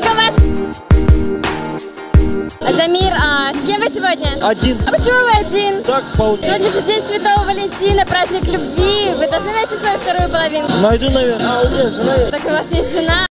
Музыка! Замир, а с кем вы сегодня? Один. А почему вы один? Так получилось. Сегодня же день Святого Валентина, праздник любви. Вы должны найти свою вторую половинку. Найду, наверное. А, у меня жена есть. Так у вас есть жена.